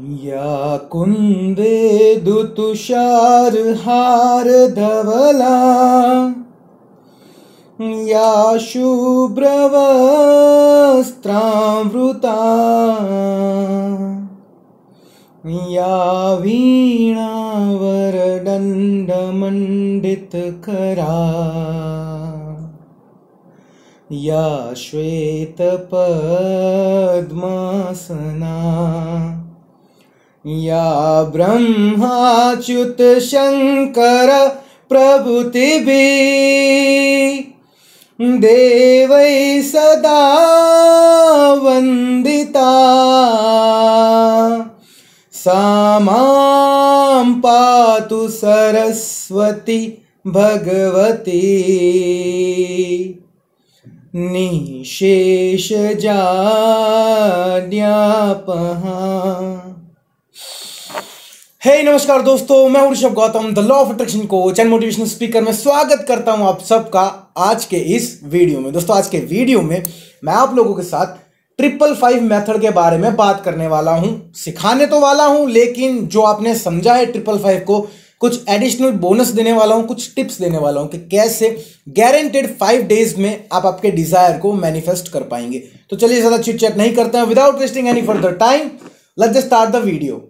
या कुन्देदुतुषारहारधवला या शुभ्रवस्त्रामृता। या वीणावरदण्डमण्डितकरा। या श्वेतपद्मासना या ब्रह्माच्युत शङ्कर प्रभृतिभिः देवै सदा वन्दिता। सा पातु सरस्वती भगवती। निशेषजाड्यापहा हे hey, नमस्कार दोस्तों मैं Rishabh Gautam the law of attraction coach and motivational speaker में स्वागत करता हूँ आप सबका आज के इस वीडियो में। दोस्तों आज के वीडियो में मैं आप लोगों के साथ ट्रिपल फाइव मेथड के बारे में बात करने वाला हूँ। सिखाने तो वाला हूँ लेकिन जो आपने समझा है ट्रिपल फाइव को कुछ एडिशनल बोनस देने वाला हूँ कुछ टिप्स देने वाला हूँ कि कैसे गारंटेड फाइव डेज़ में आप आपके डिज़ायर को मैनिफेस्ट कर पाएँगे। तो चलिए ज़्यादा चिट चैट नहीं करते हैं। Without wasting any further time let's start the video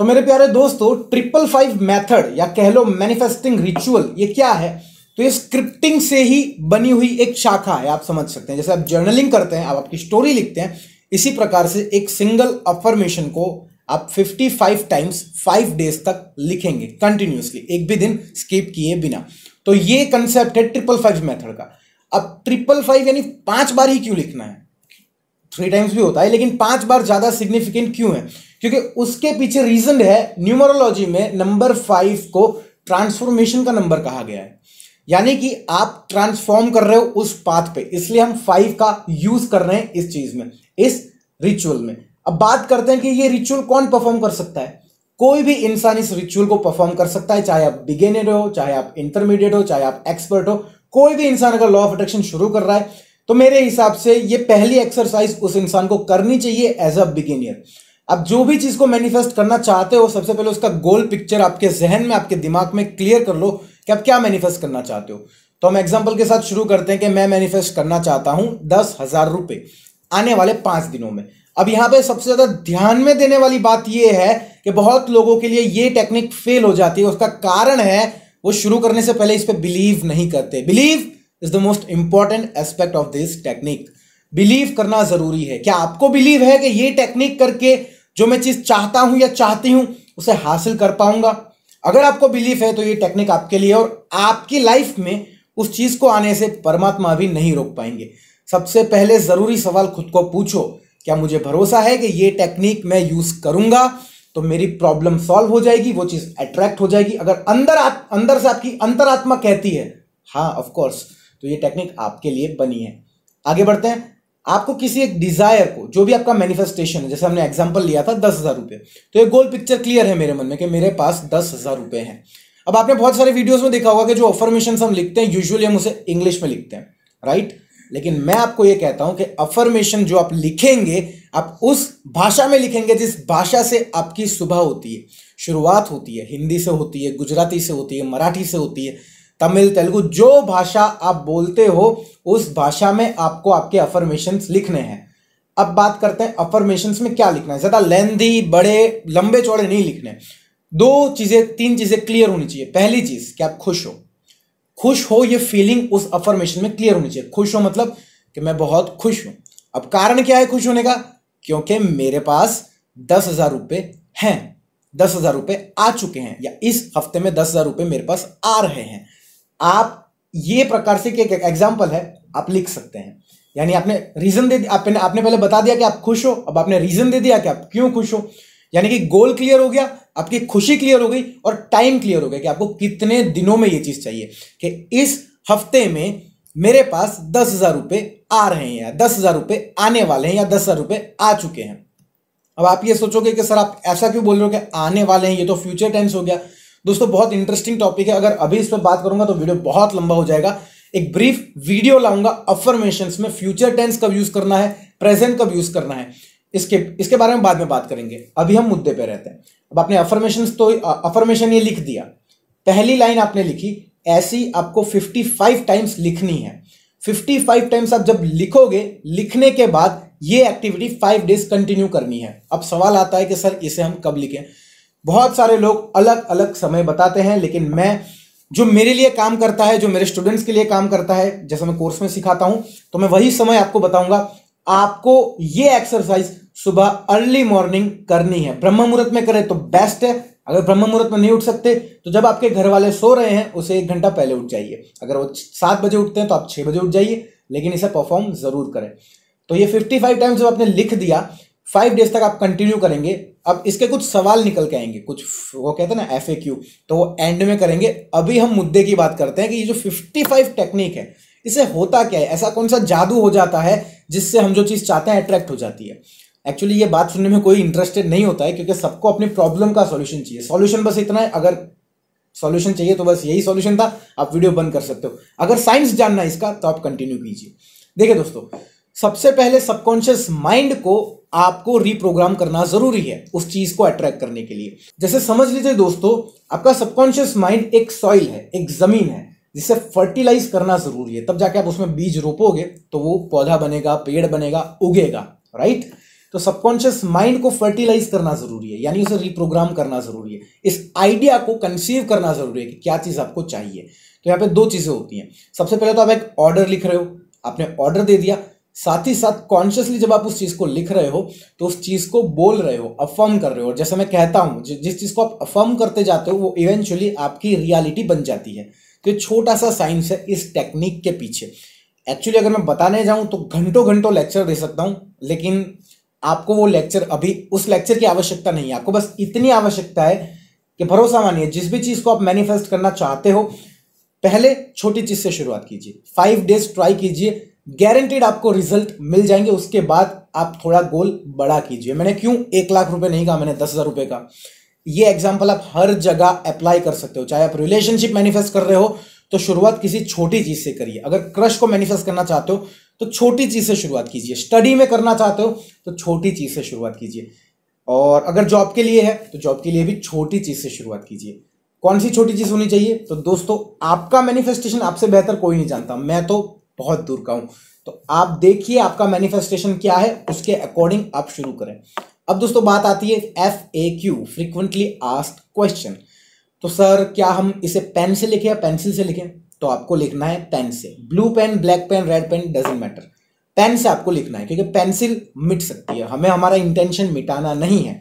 तो मेरे प्यारे दोस्तों ट्रिपल फाइव मेथड या कह लो मैनिफेस्टिंग रिचुअल ये क्या है? तो ये स्क्रिप्टिंग से ही बनी हुई एक शाखा है, आप समझ सकते हैं। जैसे आप जर्नलिंग करते हैं, आप आपकी स्टोरी लिखते हैं, इसी प्रकार से एक सिंगल अफर्मेशन को आप 55 टाइम्स 5 डेज़ तक लिखेंगे कंटिन्यूसली एक भी दिन स्किप किए बिना। तो ये कंसेप्ट है ट्रिपल फाइव मेथड का। अब ट्रिपल फाइव यानी पाँच बार ही क्यों लिखना है? थ्री टाइम्स भी होता है, लेकिन पाँच बार ज़्यादा सिग्निफिकेंट क्यों है? क्योंकि उसके पीछे रीजन है न्यूमरोलॉजी में नंबर फाइव को ट्रांसफॉर्मेशन का नंबर कहा गया है। यानी कि आप ट्रांसफॉर्म कर रहे हो उस पाथ पे, इसलिए हम फाइव का यूज़ कर रहे हैं इस चीज़ में, इस रिचुअल में। अब बात करते हैं कि ये रिचुअल कौन परफॉर्म कर सकता है? कोई भी इंसान इस रिचुअल को परफॉर्म कर सकता है, चाहे आप बिगेनर हो, चाहे आप इंटरमीडिएट हो, चाहे आप एक्सपर्ट हो। कोई भी इंसान अगर लॉ ऑफ़ अट्रैक्शन शुरू कर रहा है तो मेरे हिसाब से ये पहली एक्सरसाइज उस इंसान को करनी चाहिए एज अ बिगिनियर अब जो भी चीज़ को मैनिफेस्ट करना चाहते हो, सबसे पहले उसका गोल पिक्चर आपके जहन में, आपके दिमाग में क्लियर कर लो कि आप क्या मैनिफेस्ट करना चाहते हो। तो हम एग्ज़ाम्पल के साथ शुरू करते हैं कि मैं मैनिफेस्ट करना चाहता हूँ दस हज़ार रुपए आने वाले पाँच दिनों में। अब यहाँ पे सबसे ज़्यादा ध्यान में देने वाली बात यह है कि बहुत लोगों के लिए ये टेक्निक फेल हो जाती है। उसका कारण है, वो शुरू करने से पहले इस पर बिलीव नहीं करते। Believe is the most important aspect of this technique believe करना ज़रूरी है। क्या आपको बिलीव है कि ये टेक्निक करके जो मैं चीज़ चाहता हूँ या चाहती हूँ उसे हासिल कर पाऊँगा? अगर आपको बिलीव है तो ये टेक्निक आपके लिए और आपकी लाइफ में उस चीज़ को आने से परमात्मा भी नहीं रोक पाएँगे। सबसे पहले ज़रूरी सवाल खुद को पूछो क्या मुझे भरोसा है कि ये टेक्निक मैं यूज़ करूँगा? तो मेरी प्रॉब्लम सॉल्व हो जाएगी वो चीज़ अट्रैक्ट हो जाएगी। अगर अंदर आ, अंदर से आपकी अंतरात्मा कहती है हाँ ऑफ़ कोर्स तो ये टेक्निक आपके लिए बनी है। आगे बढ़ते हैं। आपको किसी एक डिज़ायर को, जो भी आपका मैनिफेस्टेशन है, जैसे हमने एग्जांपल लिया था दस हज़ार रुपए तो ये गोल पिक्चर क्लियर है मेरे मन में कि मेरे पास दस हज़ार रुपए हैं। अब आपने बहुत सारे वीडियोस में देखा होगा कि जो अफर्मेशन हम लिखते हैं यूजुअली हम उसे इंग्लिश में लिखते हैं राइट लेकिन मैं आपको ये कहता हूँ कि अफर्मेशन जो आप लिखेंगे, आप उस भाषा में लिखेंगे जिस भाषा से आपकी सुबह होती है। शुरुआत होती है, हिंदी से होती है, गुजराती से होती है, मराठी से होती है। तमिल, तेलुगु, जो भाषा आप बोलते हो, उस भाषा में आपको आपके अफर्मेशन लिखने हैं। अब बात करते हैं अफर्मेशन में क्या लिखना है। ज़्यादा लेंदी बड़े, लंबे चौड़े नहीं लिखने। दो चीज़ें, तीन चीज़ें क्लियर होनी चाहिए। पहली चीज़, कि आप खुश हो। खुश हो, ये फीलिंग उस अफर्मेशन में क्लियर होनी चाहिए। खुश हो मतलब कि मैं बहुत खुश हूँ। अब कारण क्या है खुश होने का? क्योंकि मेरे पास दस हज़ार रुपए हैं। दस हज़ार रुपए आ चुके हैं, या इस हफ़्ते में दस हज़ार रुपए मेरे पास आ रहे हैं। आप ये प्रकार से एक एग्ज़ाम्पल है, आप लिख सकते हैं। यानी आपने रीजन दे आपने आपने पहले बता दिया कि आप खुश हो, अब आपने रीजन दे दिया कि आप क्यों खुश हो। यानी कि गोल क्लियर हो गया, आपकी खुशी क्लियर हो गई और टाइम क्लियर हो गया कि आपको कितने दिनों में ये चीज़ चाहिए कि इस हफ़्ते में मेरे पास दस हज़ार रुपए आ रहे हैं या दस हज़ार रुपए आने वाले हैं या दस हज़ार रुपए आ चुके हैं। अब आप ये सोचोगे कि सर आप ऐसा क्यों बोल रहे हो कि आने वाले हैं, ये तो फ्यूचर टेंस हो गया। दोस्तों, बहुत इंटरेस्टिंग टॉपिक है। अगर अभी इस पर बात करूँगा तो वीडियो बहुत लंबा हो जाएगा। एक ब्रीफ वीडियो लाऊँगा अफर्मेशन में फ्यूचर टेंस कब यूज़ करना है प्रेजेंट कब यूज़ करना है। इसके इसके बारे में बाद में बात करेंगे। अभी हम मुद्दे पे रहते हैं। अब आपने अफर्मेशन तो अफर्मेशन ये लिख दिया। पहली लाइन आपने लिखी, ऐसी आपको 55 टाइम्स लिखनी है। 55 टाइम्स आप जब लिखोगे, लिखने के बाद ये एक्टिविटी फाइव डेज़ कंटिन्यू करनी है। अब सवाल आता है कि सर, इसे हम कब लिखें? बहुत सारे लोग अलग अलग समय बताते हैं, लेकिन मैं, जो मेरे लिए काम करता है, जो मेरे स्टूडेंट्स के लिए काम करता है, जैसे मैं कोर्स में सिखाता हूँ तो मैं वही समय आपको बताऊँगा। आपको ये एक्सरसाइज सुबह अर्ली मॉर्निंग करनी है। ब्रह्म मुहूर्त में करें तो बेस्ट है। अगर ब्रह्म मुहूर्त में नहीं उठ सकते तो जब आपके घर वाले सो रहे हैं, उसे एक घंटा पहले उठ जाइए। अगर वो सात बजे उठते हैं तो आप छह बजे उठ जाइए, लेकिन इसे परफॉर्म ज़रूर करें। तो ये फिफ्टी फाइव टाइम्स जब आपने लिख दिया फाइव डेज़ तक आप कंटिन्यू करेंगे, अब इसके कुछ सवाल निकल के आएँगे, कुछ वो कहते हैं ना एफएक्यू तो वो एंड में करेंगे। अभी हम मुद्दे की बात करते हैं कि ये जो फिफ्टी फाइव टेक्निक है, इसे होता क्या है? ऐसा कौन सा जादू हो जाता है जिससे हम जो चीज़ चाहते हैं अट्रैक्ट हो जाती है? एक्चुअली ये बात सुनने में कोई इंटरेस्टेड नहीं होता है, क्योंकि सबको अपनी प्रॉब्लम का सॉल्यूशन चाहिए। सॉल्यूशन बस इतना है, अगर सॉल्यूशन चाहिए तो बस यही सॉल्यूशन था, आप वीडियो बंद कर सकते हो। अगर साइंस जानना है इसका तो आप कंटिन्यू कीजिए। देखिए दोस्तों सबसे पहले सबकॉन्शियस माइंड को आपको रिप्रोग्राम करना ज़रूरी है उस चीज़ को अट्रैक्ट करने के लिए। जैसे समझ लीजिए दोस्तों, आपका सबकॉन्शियस माइंड एक सॉइल है, एक ज़मीन है, जिसे फर्टिलाइज करना ज़रूरी है। तब जाके आप उसमें बीज रोपोगे तो वो पौधा बनेगा, पेड़ बनेगा, उगेगा राइट तो सबकॉन्शियस माइंड को फर्टिलाइज करना ज़रूरी है, यानी उसे रिप्रोग्राम करना ज़रूरी है। इस आइडिया को कंसीव करना ज़रूरी है कि क्या चीज़ आपको चाहिए। तो यहाँ पे दो चीज़ें होती हैं। सबसे पहले तो आप एक ऑर्डर लिख रहे हो, आपने ऑर्डर दे दिया साथ ही साथ कॉन्शियसली जब आप उस चीज़ को लिख रहे हो तो उस चीज़ को बोल रहे हो अफर्म कर रहे हो। जैसे मैं कहता हूँ जिस चीज़ को आप अफर्म करते जाते हो, वो इवेंचुअली आपकी रियलिटी बन जाती है। तो ये छोटा सा साइंस है इस टेक्निक के पीछे। एक्चुअली अगर मैं बताने जाऊँ तो घंटों घंटों लेक्चर दे सकता हूँ, लेकिन आपको वो लेक्चर अभी, उस लेक्चर की आवश्यकता नहीं है। आपको बस इतनी आवश्यकता है कि भरोसा मानिए, जिस भी चीज़ को आप मैनिफेस्ट करना चाहते हो, पहले छोटी चीज़ से शुरुआत कीजिए। फाइव डेज़ ट्राई कीजिए गारंटीड आपको रिज़ल्ट मिल जाएँगे, उसके बाद आप थोड़ा गोल बड़ा कीजिए। मैंने क्यों एक लाख रुपए नहीं कहा, मैंने दस हज़ार रुपए का ये एग्ज़ाम्पल आप हर जगह अप्लाई कर सकते हो। चाहे आप रिलेशनशिप मैनिफेस्ट कर रहे हो तो शुरुआत किसी छोटी चीज़ से करिए। अगर क्रश को मैनिफेस्ट करना चाहते हो तो छोटी चीज़ से शुरुआत कीजिए। स्टडी में करना चाहते हो तो छोटी चीज़ से शुरुआत कीजिए। और अगर जॉब के लिए है तो जॉब के लिए भी छोटी चीज़ से शुरुआत कीजिए। कौन सी छोटी चीज़ होनी चाहिए? तो दोस्तों, आपका मैनिफेस्टेशन आपसे बेहतर कोई नहीं जानता। मैं तो बहुत दूर का हूँ। तो आप देखिए आपका मैनिफेस्टेशन क्या है, उसके अकॉर्डिंग आप शुरू करें। अब दोस्तों बात आती है F A Q frequently asked question तो सर, क्या हम इसे पेन से लिखें या पेंसिल से लिखें? तो आपको लिखना है पेन से। Blue pen black pen red pen doesn't matter pen से आपको लिखना है, क्योंकि पेंसिल मिट सकती है। हमें हमारा इंटेंशन मिटाना नहीं है।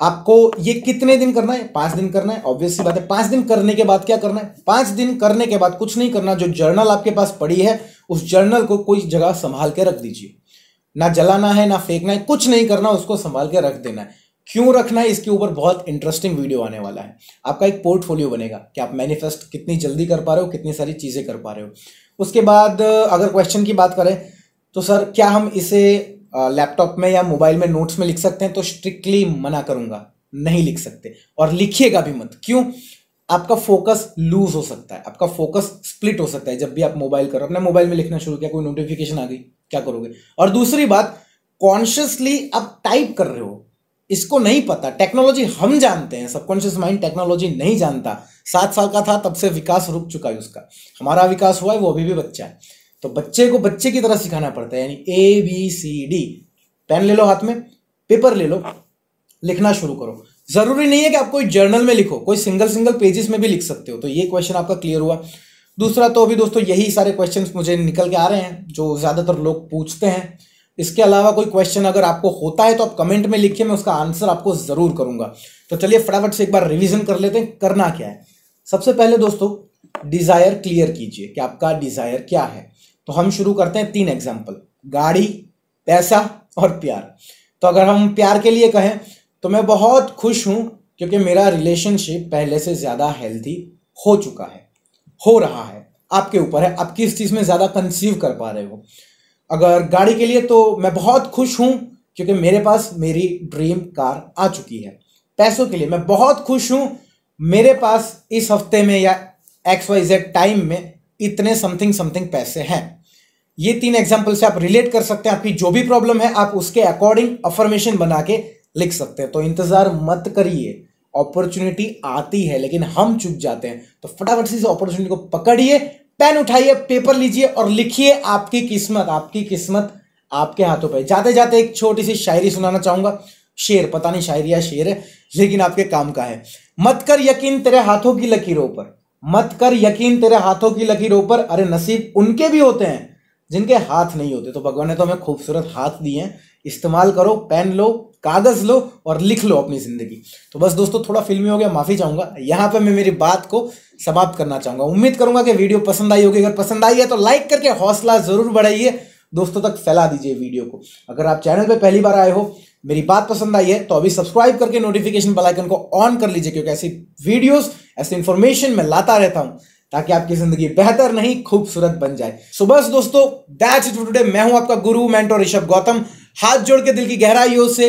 आपको ये कितने दिन करना है? पाँच दिन करना है? ऑब्वियसली बात है। पाँच दिन करने के बाद क्या करना है? पाँच दिन करने के बाद कुछ नहीं करना। जो जर्नल आपके पास पड़ी है, उस जर्नल को कोई जगह संभाल के रख दीजिए। ना जलाना है, ना फेंकना है, कुछ नहीं करना, उसको संभाल के रख देना है। क्यों रखना है? इसके ऊपर बहुत इंटरेस्टिंग वीडियो आने वाला है। आपका एक पोर्टफोलियो बनेगा कि आप मैनिफेस्ट कितनी जल्दी कर पा रहे हो, कितनी सारी चीज़ें कर पा रहे हो। उसके बाद, अगर क्वेश्चन की बात करें तो सर क्या हम इसे लैपटॉप में या मोबाइल में नोट्स में लिख सकते हैं तो स्ट्रिक्टली मना करूँगा। नहीं लिख सकते। और लिखिएगा भी मत। क्यों? आपका फोकस लूज हो सकता है। आपका फोकस स्प्लिट हो सकता है। जब भी आप मोबाइल करो अपने मोबाइल में लिखना शुरू किया, कोई नोटिफिकेशन आ गई, क्या करोगे? और दूसरी बात कॉन्शियसली आप टाइप कर रहे हो। इसको नहीं पता। टेक्नोलॉजी हम जानते हैं। सबकॉन्शियस माइंड टेक्नोलॉजी नहीं जानता। सात साल का था, तब से विकास रुक चुका है उसका। हमारा विकास हुआ है, वो अभी भी बच्चा है। तो बच्चे को बच्चे की तरह सिखाना पड़ता है, यानी A B C D pen ले लो हाथ में पेपर ले लो, लिखना शुरू करो। ज़रूरी नहीं है कि आप कोई जर्नल में लिखो, कोई सिंगल सिंगल पेजेस में भी लिख सकते हो तो ये क्वेश्चन आपका क्लियर हुआ। दूसरा तो अभी दोस्तों, यही सारे क्वेश्चन मुझे निकल के आ रहे हैं, जो ज़्यादातर लोग पूछते हैं। इसके अलावा कोई क्वेश्चन अगर आपको होता है तो आप कमेंट में लिखिए, मैं उसका आंसर आपको ज़रूर करूँगा। तो चलिए फटाफट से एक बार रिवीजन कर लेते हैं, करना क्या है? सबसे पहले दोस्तों डिज़ायर क्लियर कीजिए कि आपका डिज़ायर क्या है। तो हम शुरू करते हैं तीन एग्ज़ाम्पल गाड़ी, पैसा और प्यार। तो अगर हम प्यार के लिए कहें तो मैं बहुत खुश हूँ क्योंकि मेरा रिलेशनशिप पहले से ज़्यादा हेल्थी हो चुका है, हो रहा है। आपके ऊपर है, आप किस चीज़ में ज़्यादा कंसीव कर पा रहे हो? अगर गाड़ी के लिए तो मैं बहुत खुश हूँ क्योंकि मेरे पास मेरी ड्रीम कार आ चुकी है। पैसों के लिए मैं बहुत खुश हूँ, मेरे पास इस हफ़्ते में या एक्स वाई जेड टाइम में इतने समथिंग समथिंग पैसे हैं। ये तीन एग्ज़ाम्पल से आप रिलेट कर सकते हैं। आपकी जो भी प्रॉब्लम है, आप उसके अकॉर्डिंग अफर्मेशन बना के लिख सकते हैं। तो इंतज़ार मत करिए। अपॉर्चुनिटी आती है, लेकिन हम चुप जाते हैं। तो फटाफट से इस अपॉर्चुनिटी को पकड़िए पेन उठाइए पेपर लीजिए और लिखिए आपकी किस्मत आपकी किस्मत आपके हाथों पर जाते जाते एक छोटी सी शायरी सुनाना चाहूँगा। शेर, पता नहीं शायरी या शेर है, लेकिन आपके काम का है। मत कर यकीन तेरे हाथों की लकीरों पर। मत कर यकीन तेरे हाथों की लकीरों पर। अरे नसीब उनके भी होते हैं। जिनके हाथ नहीं होते। तो भगवान ने तो हमें खूबसूरत हाथ दिए हैं। इस्तेमाल करो, पेन लो, कागज़ लो और लिख लो अपनी ज़िंदगी। तो बस दोस्तों, थोड़ा फिल्मी हो गया, माफ़ी चाहूँगा। यहाँ पे मैं मेरी बात को समाप्त करना चाहूँगा। उम्मीद करूँगा कि वीडियो पसंद आई होगी। अगर पसंद आई है तो लाइक करके हौसला ज़रूर बढ़ाइए। दोस्तों तक फैला दीजिए वीडियो को। अगर आप चैनल पर पहली बार आए हो, मेरी बात पसंद आई है तो अभी सब्सक्राइब करके नोटिफिकेशन बेल आइकन को ऑन कर लीजिए, क्योंकि ऐसी वीडियोस ऐसी इंफॉर्मेशन मैं लाता रहता हूँ। ताकि आपकी ज़िंदगी बेहतर नहीं, खूबसूरत बन जाए। सो बस दोस्तों दैट्स इट टुडे मैं हूँ आपका गुरु मेंटोर ऋषभ गौतम। हाथ जोड़ के दिल की गहराइयों से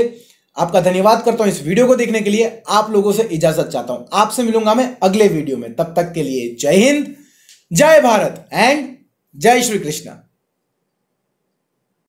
आपका धन्यवाद करता हूँ इस वीडियो को देखने के लिए। आप लोगों से इजाज़त चाहता हूँ। आपसे मिलूँगा मैं अगले वीडियो में। तब तक के लिए जय हिंद, जय भारत एंड जय श्री कृष्ण।